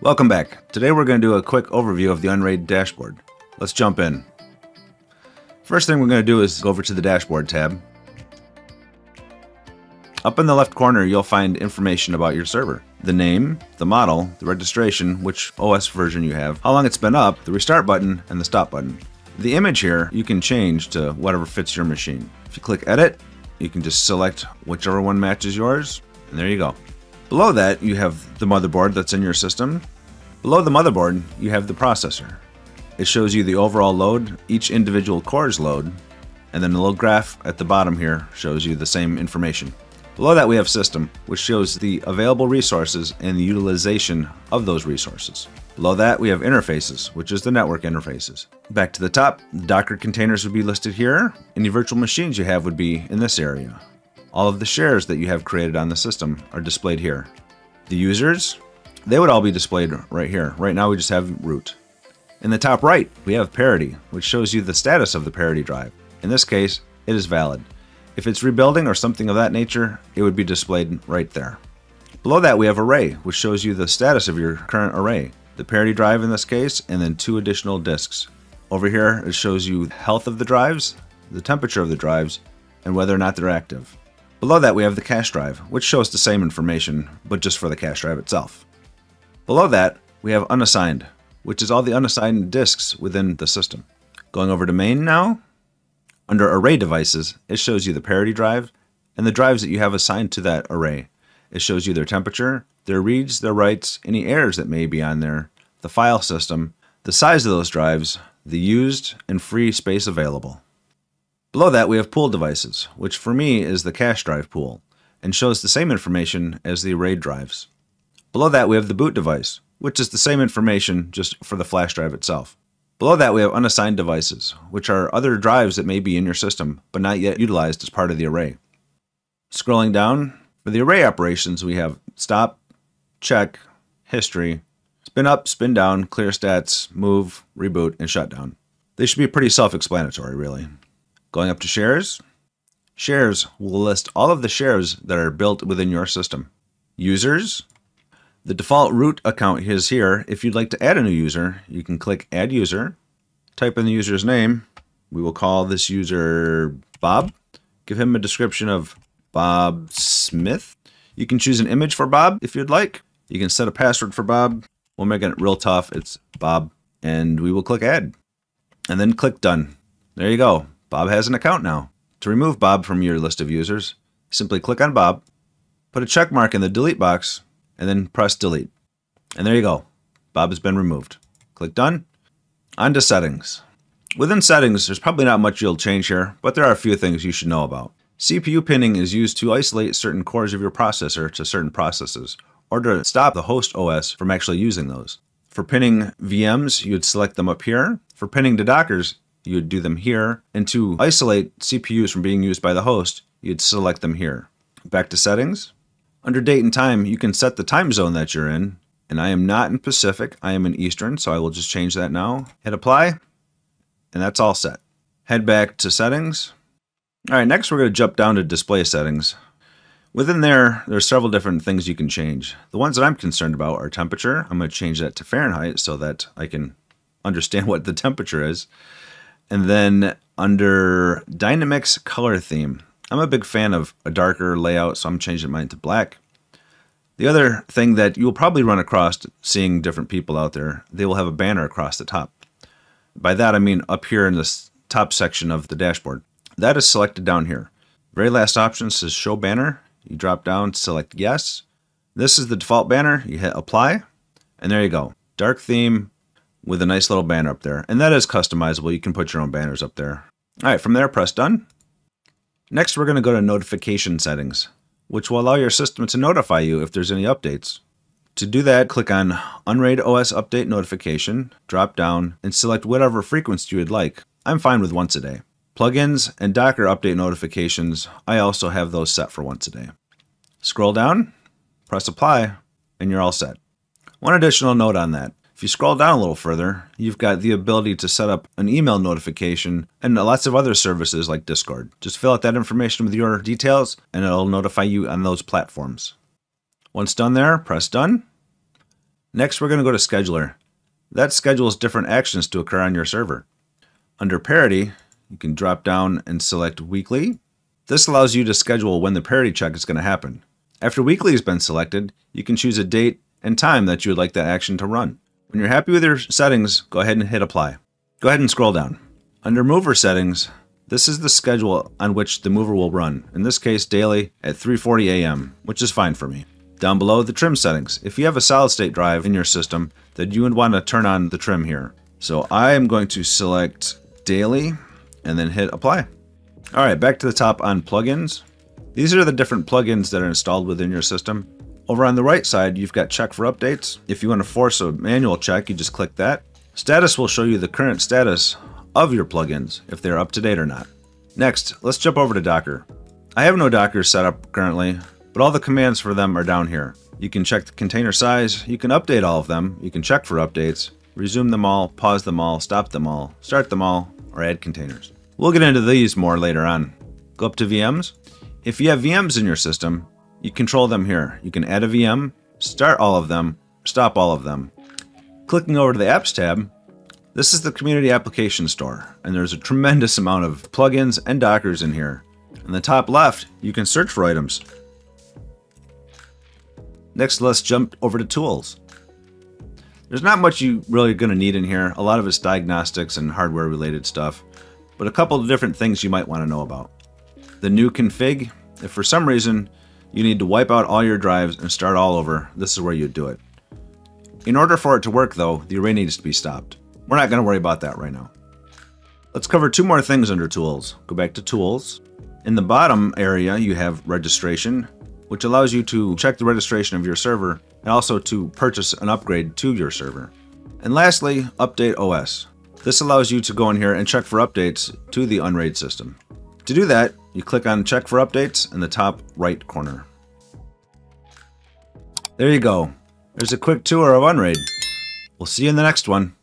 Welcome back. Today we're going to do a quick overview of the Unraid dashboard. Let's jump in. First thing we're going to do is go over to the dashboard tab. Up in the left corner you'll find information about your server. The name, the model, the registration, which OS version you have, how long it's been up, the restart button, and the stop button. The image here you can change to whatever fits your machine. If you click edit, you can just select whichever one matches yours, and there you go. Below that, you have the motherboard that's in your system. Below the motherboard, you have the processor. It shows you the overall load, each individual core's load, and then the little graph at the bottom here shows you the same information. Below that we have system, which shows the available resources and the utilization of those resources. Below that we have interfaces, which is the network interfaces. Back to the top, Docker containers would be listed here. Any virtual machines you have would be in this area. All of the shares that you have created on the system are displayed here. The users, they would all be displayed right here. Right now we just have root. In the top right, we have parity, which shows you the status of the parity drive. In this case, it is valid. If it's rebuilding or something of that nature, it would be displayed right there. Below that we have array, which shows you the status of your current array. The parity drive in this case, and then two additional disks. Over here, it shows you the health of the drives, the temperature of the drives, and whether or not they're active. Below that we have the cache drive, which shows the same information, but just for the cache drive itself. Below that, we have unassigned, which is all the unassigned disks within the system. Going over to main now, under array devices, it shows you the parity drive and the drives that you have assigned to that array. It shows you their temperature, their reads, their writes, any errors that may be on there, the file system, the size of those drives, the used and free space available. Below that we have pool devices, which for me is the cache drive pool, and shows the same information as the RAID drives. Below that we have the boot device, which is the same information just for the flash drive itself. Below that we have unassigned devices, which are other drives that may be in your system, but not yet utilized as part of the array. Scrolling down, for the array operations we have stop, check, history, spin up, spin down, clear stats, move, reboot, and shutdown. They should be pretty self-explanatory really. Going up to shares, shares will list all of the shares that are built within your system. Users, the default root account is here. If you'd like to add a new user, you can click add user, type in the user's name. We will call this user Bob. Give him a description of Bob Smith. You can choose an image for Bob if you'd like. You can set a password for Bob. We'll make it real tough. It's Bob. And we will click add. And then click done. There you go. Bob has an account now. To remove Bob from your list of users, simply click on Bob, put a check mark in the delete box, and then press delete. And there you go. Bob has been removed. Click done. On to settings. Within settings, there's probably not much you'll change here, but there are a few things you should know about. CPU pinning is used to isolate certain cores of your processor to certain processes, or to stop the host OS from actually using those. For pinning VMs, you'd select them up here. For pinning to Dockers, you would do them here. And to isolate CPUs from being used by the host, you'd select them here. Back to settings. Under date and time, you can set the time zone that you're in. And I am not in Pacific, I am in Eastern, so I will just change that now. Hit apply, and that's all set. Head back to settings. All right, next we're going to jump down to display settings. Within there, there's several different things you can change. The ones that I'm concerned about are temperature. I'm going to change that to Fahrenheit so that I can understand what the temperature is. And then under Dynamix color theme, I'm a big fan of a darker layout, so I'm changing mine to black. The other thing that you'll probably run across seeing different people out there, they will have a banner across the top. By that I mean up here in this top section of the dashboard. That is selected down here. Very last option says show banner. You drop down, select yes. This is the default banner. You hit apply, and there you go. Dark theme, with a nice little banner up there. And that is customizable. You can put your own banners up there. All right, from there, press done. Next, we're going to go to notification settings, which will allow your system to notify you if there's any updates. To do that, click on Unraid OS Update Notification, drop down, and select whatever frequency you would like. I'm fine with once a day. Plugins and Docker update notifications, I also have those set for once a day. Scroll down, press apply, and you're all set. One additional note on that. If you scroll down a little further, you've got the ability to set up an email notification and lots of other services like Discord. Just fill out that information with your details and it'll notify you on those platforms. Once done there, press done. Next, we're going to go to Scheduler. That schedules different actions to occur on your server. Under Parity, you can drop down and select Weekly. This allows you to schedule when the parity check is going to happen. After Weekly has been selected, you can choose a date and time that you would like that action to run. When you're happy with your settings, go ahead and hit Apply. Go ahead and scroll down. Under Mover Settings, this is the schedule on which the mover will run, in this case daily at 3.40 a.m., which is fine for me. Down below, the trim settings. If you have a solid state drive in your system, then you would want to turn on the trim here. So I am going to select daily and then hit apply. All right, back to the top on plugins. These are the different plugins that are installed within your system. Over on the right side, you've got check for updates. If you want to force a manual check, you just click that. Status will show you the current status of your plugins, if they're up to date or not. Next, let's jump over to Docker. I have no Docker set up currently, but all the commands for them are down here. You can check the container size, you can update all of them, you can check for updates, resume them all, pause them all, stop them all, start them all, or add containers. We'll get into these more later on. Go up to VMs. If you have VMs in your system, you control them here. You can add a VM, start all of them, stop all of them. Clicking over to the Apps tab, this is the Community Application Store, and there's a tremendous amount of plugins and Dockers in here. In the top left, you can search for items. Next, let's jump over to Tools. There's not much you really going to need in here. A lot of it's diagnostics and hardware related stuff, but a couple of different things you might want to know about. The new config, if for some reason you need to wipe out all your drives and start all over, this is where you do it. In order for it to work though, the array needs to be stopped. We're not going to worry about that right now. Let's cover two more things under Tools. Go back to Tools. In the bottom area, you have Registration, which allows you to check the registration of your server and also to purchase an upgrade to your server. And lastly, Update OS. This allows you to go in here and check for updates to the Unraid system. To do that, you click on Check for Updates in the top right corner. There you go. There's a quick tour of Unraid. We'll see you in the next one.